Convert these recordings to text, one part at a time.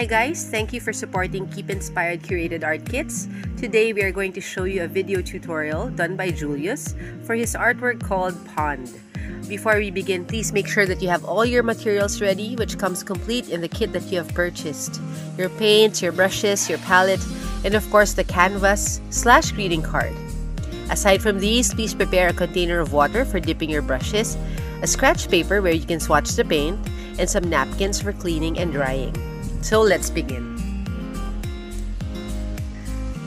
Hi guys, thank you for supporting Keep Inspired Curated Art Kits. Today we are going to show you a video tutorial done by Julius for his artwork called Pond. Before we begin, please make sure that you have all your materials ready, which comes complete in the kit that you have purchased. Your paints, your brushes, your palette, and of course the canvas slash greeting card. Aside from these, please prepare a container of water for dipping your brushes, a scratch paper where you can swatch the paint, and some napkins for cleaning and drying. So let's begin.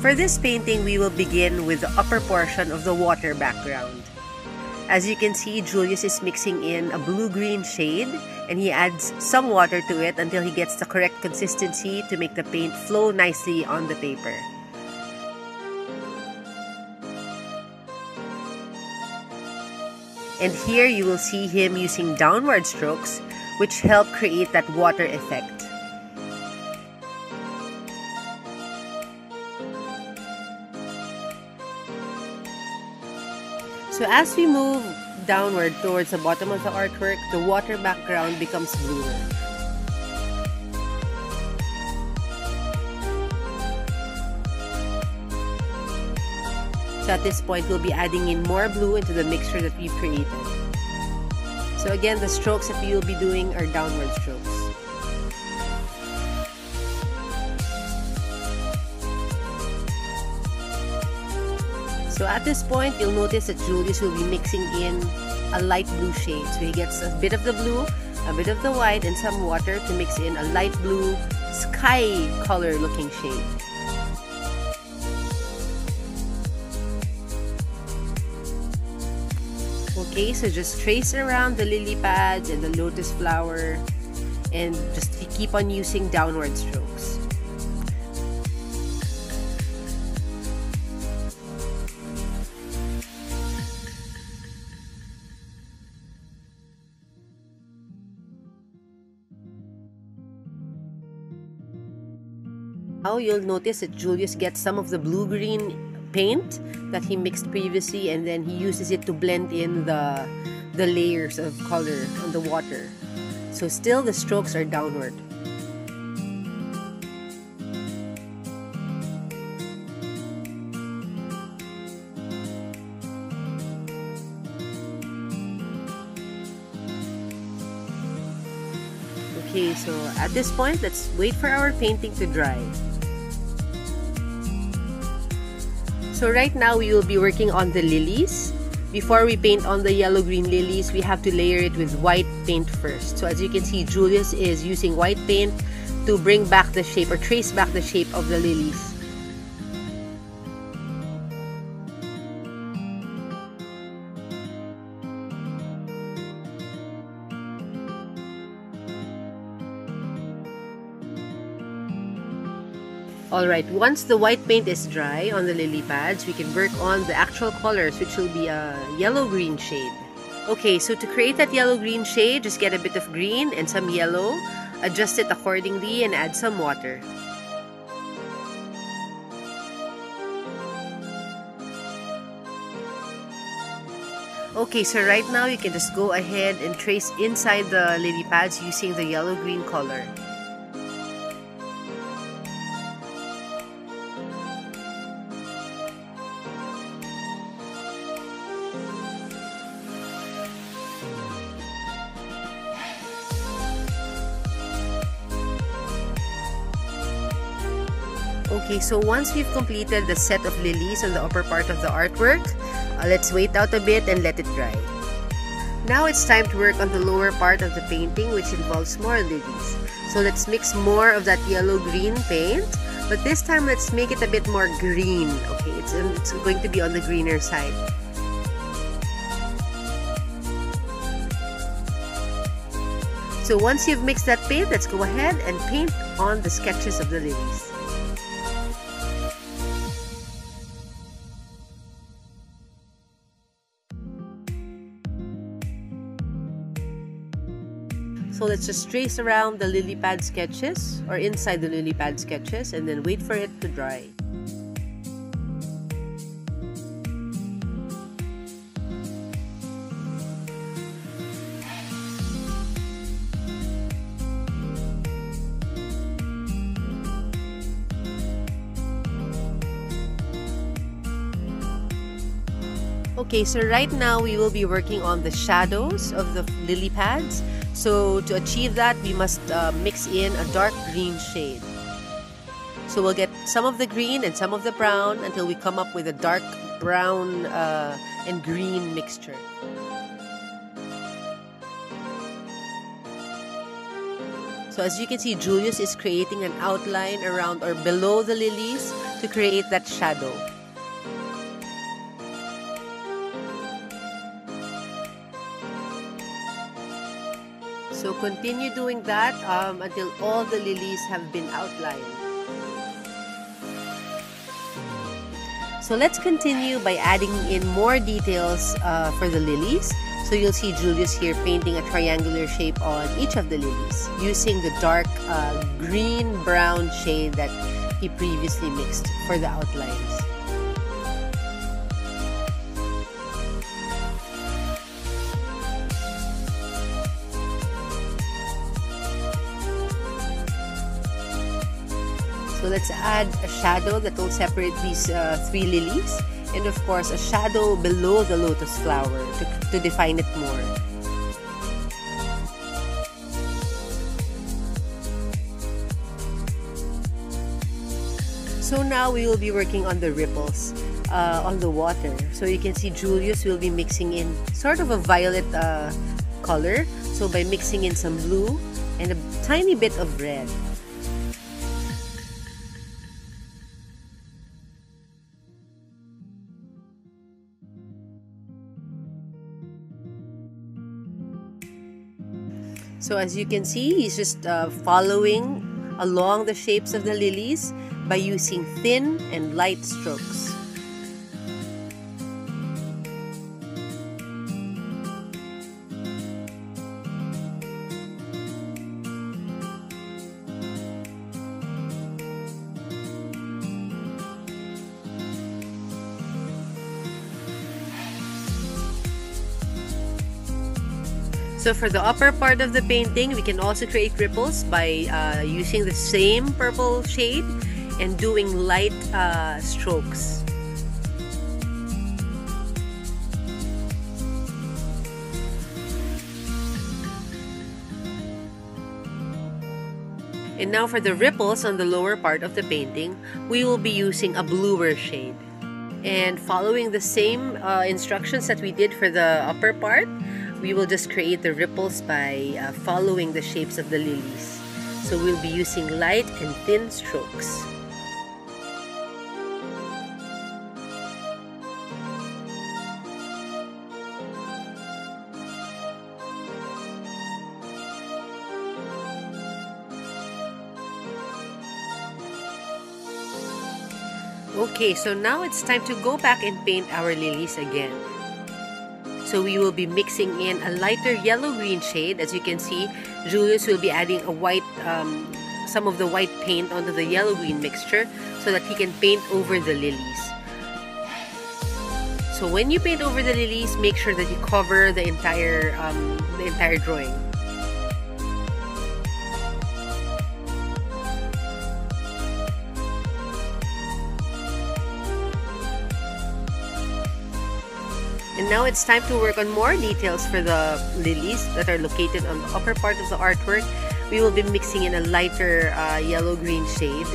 For this painting, we will begin with the upper portion of the water background. As you can see, Julius is mixing in a blue-green shade and he adds some water to it until he gets the correct consistency to make the paint flow nicely on the paper. And here you will see him using downward strokes which help create that water effect. So as we move downward towards the bottom of the artwork, the water background becomes bluer. So at this point, we'll be adding in more blue into the mixture that we've created. So again, the strokes that we will be doing are downward strokes. So at this point, you'll notice that Julius will be mixing in a light blue shade. So he gets a bit of the blue, a bit of the white, and some water to mix in a light blue sky color looking shade. Okay, so just trace around the lily pads and the lotus flower and just keep on using downward strokes. Now you'll notice that Julius gets some of the blue-green paint that he mixed previously and then he uses it to blend in the, the layers of color on the water. So still the strokes are downward. So at this point, let's wait for our painting to dry. So right now, we will be working on the lilies. Before we paint on the yellow-green lilies, we have to layer it with white paint first. So as you can see, Julius is using white paint to bring back the shape or trace back the shape of the lilies. Alright, once the white paint is dry on the lily pads, we can work on the actual colors, which will be a yellow-green shade. Okay, so to create that yellow-green shade, just get a bit of green and some yellow, adjust it accordingly, and add some water. Okay, so right now you can just go ahead and trace inside the lily pads using the yellow-green color. Okay, so once we've completed the set of lilies on the upper part of the artwork, uh, let's wait out a bit and let it dry. Now it's time to work on the lower part of the painting which involves more lilies. So let's mix more of that yellow-green paint, but this time let's make it a bit more green. Okay, it's, it's going to be on the greener side. So once you've mixed that paint, let's go ahead and paint on the sketches of the lilies. so let's just trace around the lily pad sketches or inside the lily pad sketches and then wait for it to dry. Okay, so right now we will be working on the shadows of the lily pads so to achieve that, we must uh, mix in a dark green shade. So we'll get some of the green and some of the brown until we come up with a dark brown uh, and green mixture. So as you can see, Julius is creating an outline around or below the lilies to create that shadow. So continue doing that um, until all the lilies have been outlined. So let's continue by adding in more details uh, for the lilies. So you'll see Julius here painting a triangular shape on each of the lilies using the dark uh, green-brown shade that he previously mixed for the outlines. So let's add a shadow that will separate these uh, three lilies and of course a shadow below the lotus flower to, to define it more. So now we will be working on the ripples uh, on the water. So you can see Julius will be mixing in sort of a violet uh, color. So by mixing in some blue and a tiny bit of red. So as you can see, he's just uh, following along the shapes of the lilies by using thin and light strokes. So for the upper part of the painting, we can also create ripples by uh, using the same purple shade and doing light uh, strokes. And now for the ripples on the lower part of the painting, we will be using a bluer shade. And following the same uh, instructions that we did for the upper part, we will just create the ripples by uh, following the shapes of the lilies. So we'll be using light and thin strokes. Okay, so now it's time to go back and paint our lilies again. So we will be mixing in a lighter yellow-green shade. As you can see, Julius will be adding a white, um, some of the white paint onto the yellow-green mixture so that he can paint over the lilies. So when you paint over the lilies, make sure that you cover the entire, um, the entire drawing. Now it's time to work on more details for the lilies that are located on the upper part of the artwork. We will be mixing in a lighter uh, yellow-green shade.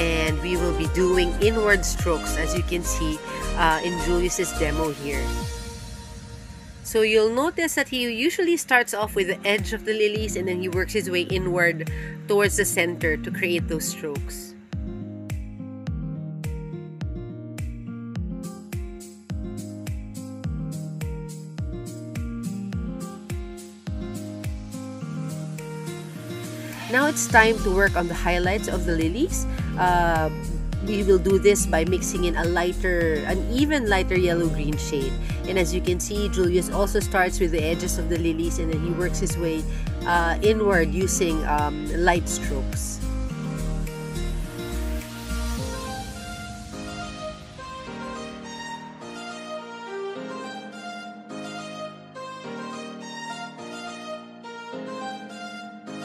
And we will be doing inward strokes as you can see uh, in Julius's demo here. So you'll notice that he usually starts off with the edge of the lilies and then he works his way inward towards the center to create those strokes. Now it's time to work on the highlights of the lilies. Uh, we will do this by mixing in a lighter, an even lighter yellow-green shade. And as you can see, Julius also starts with the edges of the lilies and then he works his way uh, inward using um, light strokes.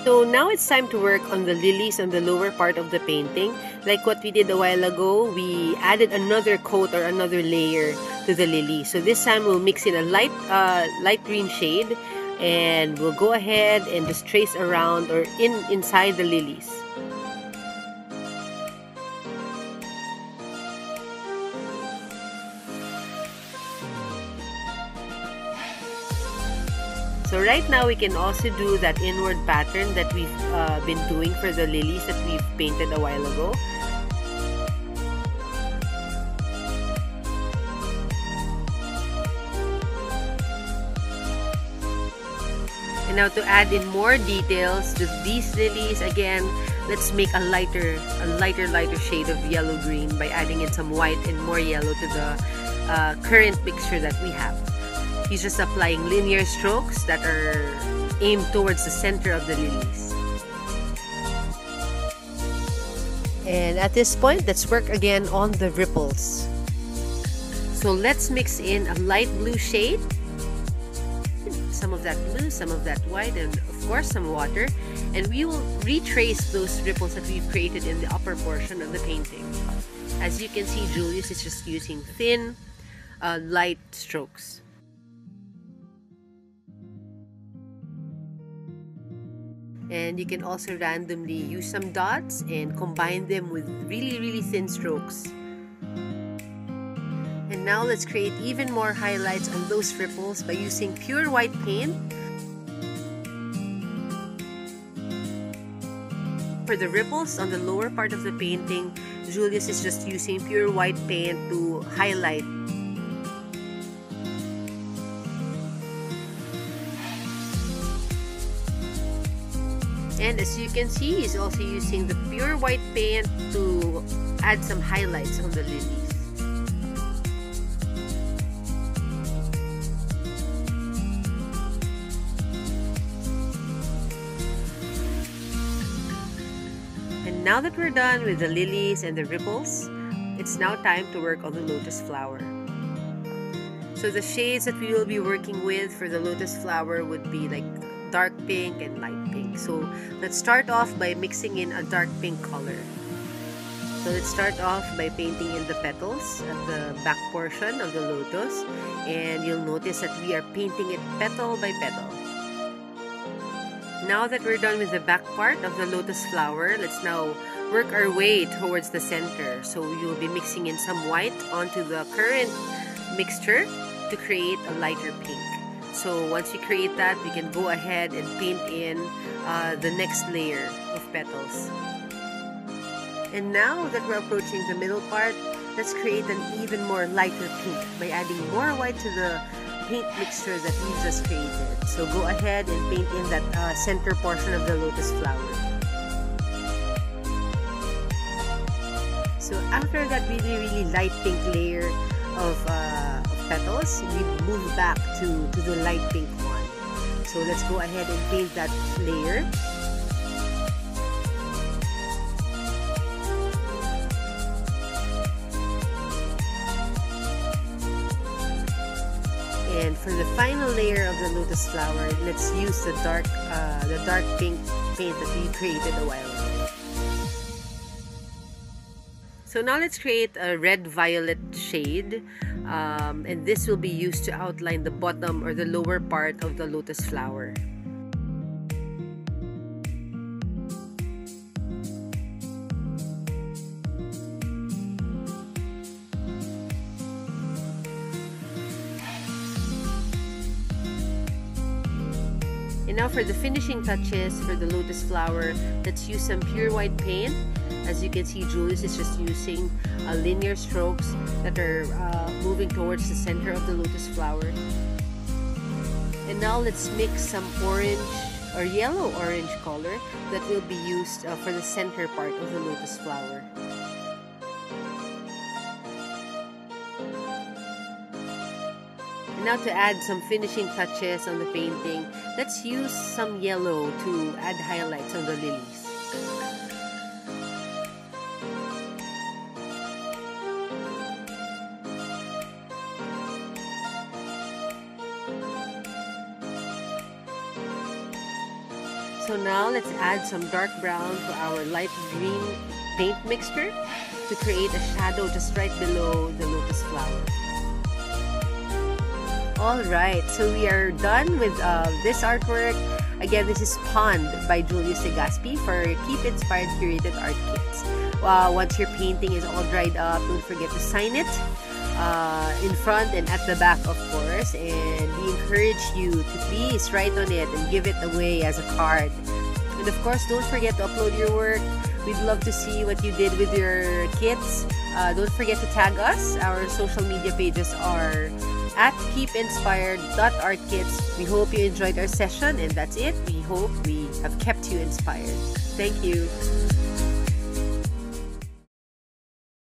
So now it's time to work on the lilies on the lower part of the painting. like what we did a while ago, we added another coat or another layer to the lily. So this time we'll mix in a light, uh, light green shade and we'll go ahead and just trace around or in inside the lilies. So right now we can also do that inward pattern that we've uh, been doing for the lilies that we've painted a while ago. And now to add in more details to these lilies, again, let's make a lighter, a lighter, lighter shade of yellow-green by adding in some white and more yellow to the uh, current mixture that we have. He's just applying linear strokes that are aimed towards the center of the lilies. And at this point, let's work again on the ripples. So let's mix in a light blue shade some of that blue, some of that white, and of course some water. And we will retrace those ripples that we've created in the upper portion of the painting. As you can see, Julius is just using thin, uh, light strokes. And you can also randomly use some dots and combine them with really, really thin strokes. And now let's create even more highlights on those ripples by using pure white paint. For the ripples on the lower part of the painting, Julius is just using pure white paint to highlight And as you can see, he's also using the pure white paint to add some highlights on the lilies. And now that we're done with the lilies and the ripples, it's now time to work on the lotus flower. So the shades that we will be working with for the lotus flower would be like dark pink and light pink. So let's start off by mixing in a dark pink color. So let's start off by painting in the petals at the back portion of the lotus and you'll notice that we are painting it petal by petal. Now that we're done with the back part of the lotus flower, let's now work our way towards the center. So you'll be mixing in some white onto the current mixture to create a lighter pink. So once you create that, we can go ahead and paint in uh, the next layer of petals. And now that we're approaching the middle part, let's create an even more lighter pink by adding more white to the paint mixture that we just created. So go ahead and paint in that uh, center portion of the lotus flower. So after that really really light pink layer of, uh, of petals, we move back to, to the light pink one. So let's go ahead and paint that layer. And for the final layer of the lotus flower, let's use the dark, uh, the dark pink paint that we created a while ago. So now let's create a red-violet shade. Um, and this will be used to outline the bottom or the lower part of the lotus flower. And now for the finishing touches for the lotus flower, let's use some pure white paint. As you can see, Julius is just using uh, linear strokes that are uh, moving towards the center of the lotus flower. And now let's mix some orange or yellow-orange color that will be used uh, for the center part of the lotus flower. And now to add some finishing touches on the painting, let's use some yellow to add highlights on the lilies. So now let's add some dark brown to our light green paint mixture to create a shadow just right below the lotus flower. Alright, so we are done with uh, this artwork. Again, this is Pond by Julius Segaspi for Keep Inspired Curated Art Kits. Uh, once your painting is all dried up, don't forget to sign it uh, in front and at the back, of course. And we encourage you to please write on it and give it away as a card. And of course, don't forget to upload your work. We'd love to see what you did with your kits. Uh, don't forget to tag us. Our social media pages are at keepinspired.artkits. We hope you enjoyed our session, and that's it. We hope we have kept you inspired. Thank you.